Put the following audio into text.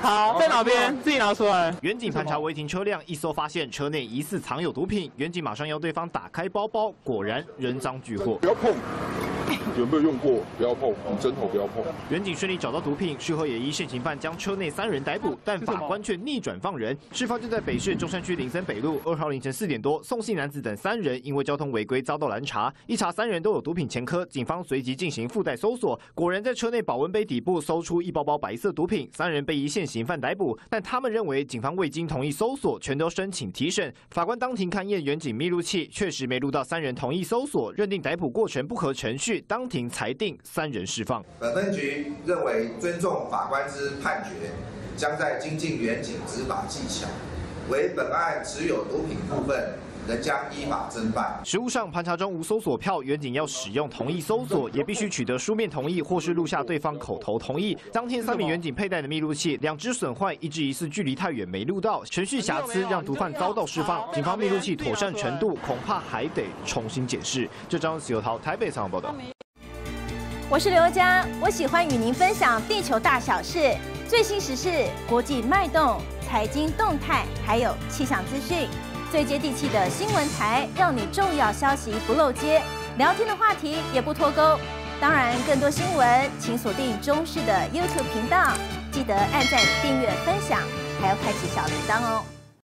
好，在哪边？自己拿出来。远景盘查违停车辆，一搜发现车内疑似藏有毒品，远景马上要对方打开包包，果然人赃俱获。不要碰。有没有用过？不要碰，你针头不要碰。远警顺利找到毒品，事后也依现行犯将车内三人逮捕，但法官却逆转放人。事发就在北市中山区林森北路，二号凌晨四点多，宋姓男子等三人因为交通违规遭到拦查，一查三人都有毒品前科，警方随即进行附带搜索，果然在车内保温杯底部搜出一包包白色毒品，三人被依现行犯逮捕，但他们认为警方未经同意搜索，全都申请提审。法官当庭勘验远景密录器，确实没录到三人同意搜索，认定逮捕过程不合程序，当庭裁定。三人释放。本分局认为尊重法官之判决，将在精进远景执法技巧，为本案持有毒品部分，仍将依法侦办。实务上盘查中无搜索票，远景要使用同意搜索，也必须取得书面同意或是录下对方口头同意。当天三名远景佩戴的密录器，两只损坏，一只疑似距离太远没录到，程序瑕疵让毒贩遭到释放。警方密录器妥善程度，恐怕还得重新检视。这张是由涛台北采报道。我是刘佳，我喜欢与您分享地球大小事、最新时事、国际脉动、财经动态，还有气象资讯，最接地气的新闻台，让你重要消息不漏接，聊天的话题也不脱钩。当然，更多新闻请锁定中视的 YouTube 频道，记得按赞、订阅、分享，还要开启小铃铛哦。